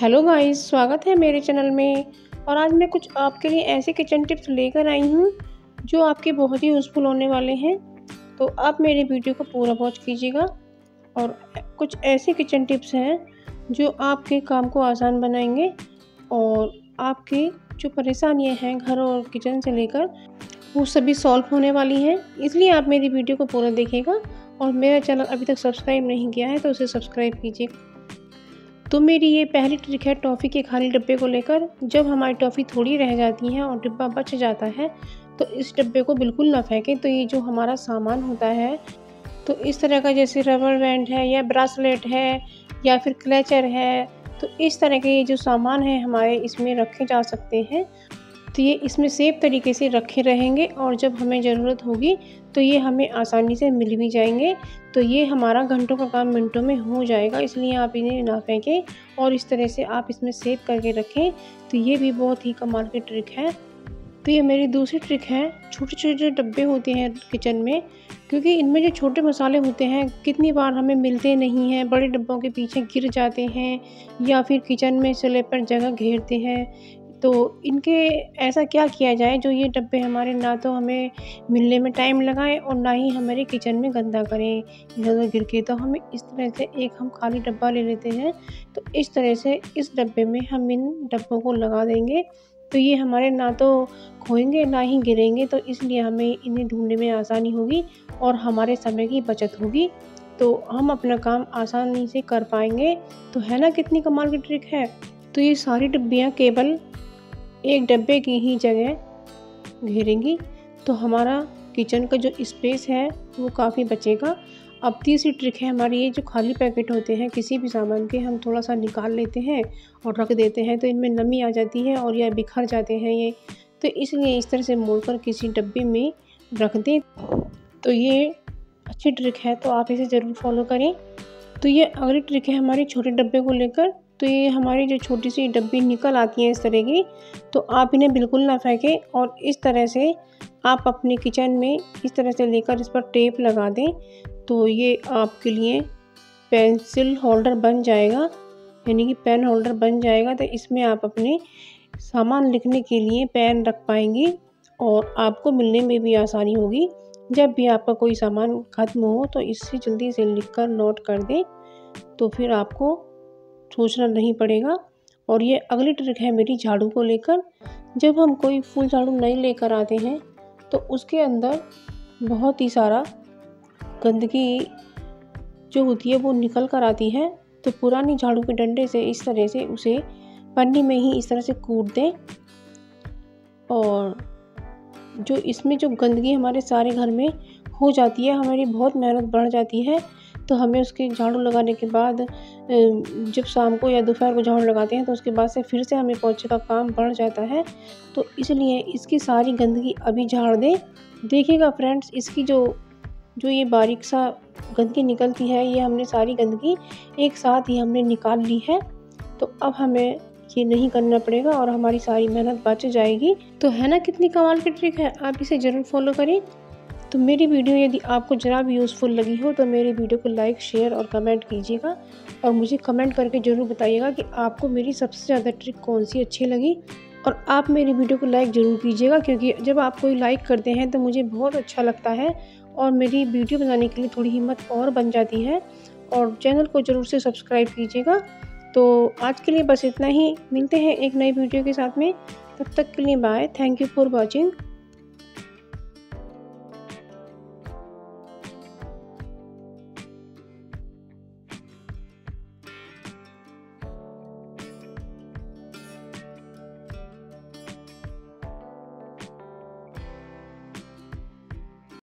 Hello guys, स्वागत है मेरे चैनल में। और आज मैं कुछ आपके लिए ऐसे किचन टिप्स लेकर आई हूँ, जो आपके बहुत ही यूज़फुल होने वाले हैं। तो आप मेरे वीडियो को पूरा वॉच कीजिएगा। और कुछ ऐसे किचन टिप्स हैं, जो आपके काम को आसान बनाएँगे। और आपकी जो परेशानियाँ हैं घर और किचन से लेकर, वो सभी सॉल्व होने वाली हैं। इसलिए आप मेरी वीडियो को पूरा देखिएगा और मेरा चैनल अभी तक सब्सक्राइब नहीं किया है तो उसे सब्सक्राइब कीजिएगा तो मेरी ये पहली ट्रिक है टॉफ़ी के खाली डब्बे को लेकर। जब हमारी टॉफ़ी थोड़ी रह जाती है और डिब्बा बच जाता है तो इस डब्बे को बिल्कुल ना फेंकें। तो ये जो हमारा सामान होता है तो इस तरह का जैसे रबर बैंड है या ब्रासलेट है या फिर क्लेचर है तो इस तरह के ये जो सामान है हमारे इसमें रखे जा सकते हैं। तो ये इसमें सेफ़ तरीके से रखे रहेंगे और जब हमें ज़रूरत होगी तो ये हमें आसानी से मिल भी जाएँगे। तो ये हमारा घंटों का काम मिनटों में हो जाएगा, इसलिए आप इन्हें ना फेंकें और इस तरह से आप इसमें सेव करके रखें। तो ये भी बहुत ही कमाल की ट्रिक है। तो ये मेरी दूसरी ट्रिक है छोटे छोटे जो डब्बे होते हैं किचन में, क्योंकि इनमें जो छोटे मसाले होते हैं, कितनी बार हमें मिलते नहीं हैं, बड़े डब्बों के पीछे गिर जाते हैं या फिर किचन में चले पर जगह घेरते हैं। तो इनके ऐसा क्या किया जाए जो ये डब्बे हमारे ना तो हमें मिलने में टाइम लगाएँ और ना ही हमारे किचन में गंदा करें। इधर उधर गिर के तो हमें इस तरह से एक हम खाली डब्बा ले लेते हैं। तो इस तरह से इस डब्बे में हम इन डब्बों को लगा देंगे। तो ये हमारे ना तो खोएँगे, ना ही गिरेंगे तो इसलिए हमें इन्हें ढूँढने में आसानी होगी और हमारे समय की बचत होगी। तो हम अपना काम आसानी से कर पाएँगे। तो है ना कितनी कमाल की ट्रिक है? तो ये सारी डिब्बियाँ केवल एक डब्बे की ही जगह घेरेंगी। तो हमारा किचन का जो स्पेस है, वो काफ़ी बचेगा। अब तीसरी ट्रिक है हमारी ये जो खाली पैकेट होते हैं, किसी भी सामान के, हम थोड़ा सा निकाल लेते हैं और रख देते हैं तो इनमें नमी आ जाती है और यह बिखर जाते हैं ये। तो इसलिए इस तरह से मोड़कर किसी डब्बे में रख दें। तो ये अच्छी ट्रिक है तो आप इसे ज़रूर फॉलो करें। तो ये अगली ट्रिक है हमारे छोटे डब्बे को लेकर। तो ये हमारी जो छोटी सी डब्बी निकल आती है इस तरह की तो आप इन्हें बिल्कुल ना फेंकें और इस तरह से आप अपने किचन में इस तरह से लेकर इस पर टेप लगा दें तो ये आपके लिए पेंसिल होल्डर बन जाएगा। यानी कि पेन होल्डर बन जाएगा तो इसमें आप अपने सामान लिखने के लिए पेन रख पाएँगे और आपको मिलने में भी आसानी होगी। जब भी आपका कोई सामान ख़त्म हो तो इससे जल्दी से लिख कर नोट कर दें तो फिर आपको सोचना नहीं पड़ेगा। और ये अगली ट्रिक है मेरी झाड़ू को लेकर। जब हम कोई फूल झाड़ू नहीं लेकर आते हैं तो उसके अंदर बहुत ही सारा गंदगी जो होती है वो निकल कर आती है। तो पुरानी झाड़ू के डंडे से इस तरह से उसे पन्नी में ही इस तरह से कूट दें। और जो इसमें जो गंदगी हमारे सारे घर में हो जाती है, हमारी बहुत मेहनत बढ़ जाती है। तो हमें उसके झाड़ू लगाने के बाद जब शाम को या दोपहर को झाड़ू लगाते हैं तो उसके बाद से फिर से हमें पोछे का काम बढ़ जाता है। तो इसलिए इसकी सारी गंदगी अभी झाड़ दें। देखिएगा फ्रेंड्स, इसकी जो जो ये बारीक सा गंदगी निकलती है, ये हमने सारी गंदगी एक साथ ही हमने निकाल ली है। तो अब हमें ये नहीं करना पड़ेगा और हमारी सारी मेहनत बच जाएगी। तो है ना कितनी कमाल की ट्रिक है, आप इसे ज़रूर फॉलो करें। तो मेरी वीडियो यदि आपको ज़रा भी यूज़फुल लगी हो तो मेरी वीडियो को लाइक शेयर और कमेंट कीजिएगा। और मुझे कमेंट करके ज़रूर बताइएगा कि आपको मेरी सबसे ज़्यादा ट्रिक कौन सी अच्छी लगी। और आप मेरी वीडियो को लाइक ज़रूर कीजिएगा, क्योंकि जब आप कोई लाइक करते हैं तो मुझे बहुत अच्छा लगता है और मेरी वीडियो बनाने के लिए थोड़ी हिम्मत और बन जाती है। और चैनल को ज़रूर से सब्सक्राइब कीजिएगा। तो आज के लिए बस इतना ही। मिलते हैं एक नई वीडियो के साथ में। तब तक के लिए bye thank you for watching